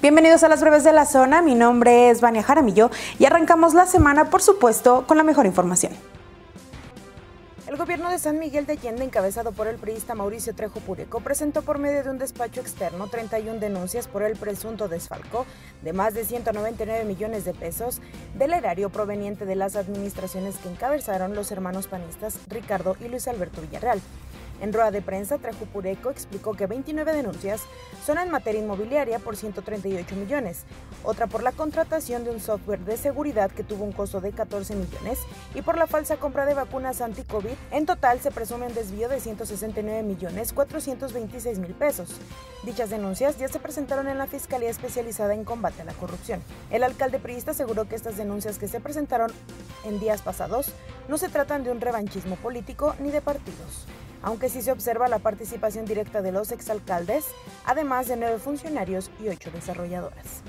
Bienvenidos a las breves de la zona, mi nombre es Vania Jaramillo y arrancamos la semana, por supuesto, con la mejor información. El gobierno de San Miguel de Allende, encabezado por el priista Mauricio Trejo Pureco, presentó por medio de un despacho externo 31 denuncias por el presunto desfalco de más de 199 millones de pesos del erario proveniente de las administraciones que encabezaron los hermanos panistas Ricardo y Luis Alberto Villarreal. En rueda de prensa, Trejo Pureco explicó que 29 denuncias son en materia inmobiliaria por 138 millones, otra por la contratación de un software de seguridad que tuvo un costo de 14 millones y por la falsa compra de vacunas anti-COVID. En total se presume un desvío de 169 millones 426 mil pesos. Dichas denuncias ya se presentaron en la Fiscalía Especializada en Combate a la Corrupción. El alcalde priista aseguró que estas denuncias que se presentaron en días pasados no se tratan de un revanchismo político ni de partidos aunque sí se observa la participación directa de los exalcaldes, además de nueve funcionarios y ocho desarrolladoras.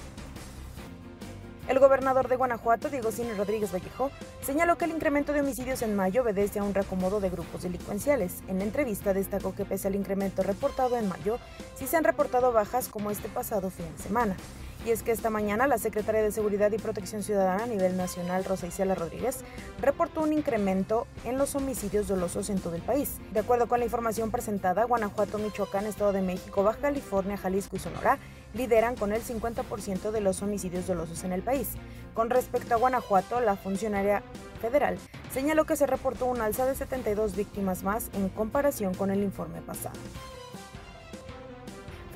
El gobernador de Guanajuato, Diego Cine Rodríguez Vallejo, señaló que el incremento de homicidios en mayo obedece a un reacomodo de grupos delincuenciales. En la entrevista destacó que pese al incremento reportado en mayo, sí se han reportado bajas como este pasado fin de semana. Y es que esta mañana la secretaria de Seguridad y Protección Ciudadana a nivel nacional, Rosa Isela Rodríguez, reportó un incremento en los homicidios dolosos en todo el país. De acuerdo con la información presentada, Guanajuato, Michoacán, Estado de México, Baja California, Jalisco y Sonora lideran con el 50% de los homicidios dolosos en el país. Con respecto a Guanajuato, la funcionaria federal señaló que se reportó un alza de 72 víctimas más en comparación con el informe pasado.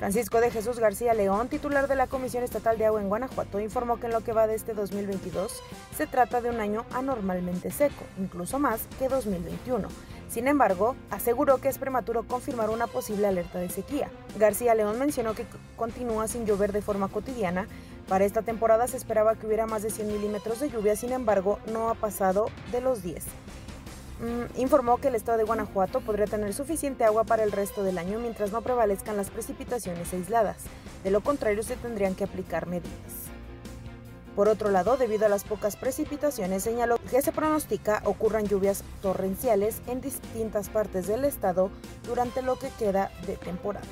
Francisco de Jesús García León, titular de la Comisión Estatal de Agua en Guanajuato, informó que en lo que va de este 2022 se trata de un año anormalmente seco, incluso más que 2021. Sin embargo, aseguró que es prematuro confirmar una posible alerta de sequía. García León mencionó que continúa sin llover de forma cotidiana. Para esta temporada se esperaba que hubiera más de 100 milímetros de lluvia, sin embargo, no ha pasado de los 10. Mm, informó que el estado de Guanajuato podría tener suficiente agua para el resto del año mientras no prevalezcan las precipitaciones aisladas. De lo contrario, se tendrían que aplicar medidas. Por otro lado, debido a las pocas precipitaciones, señaló que se pronostica ocurran lluvias torrenciales en distintas partes del estado durante lo que queda de temporada.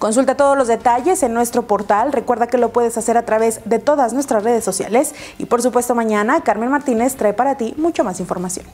Consulta todos los detalles en nuestro portal. Recuerda que lo puedes hacer a través de todas nuestras redes sociales. Y por supuesto mañana Carmen Martínez trae para ti mucho más información.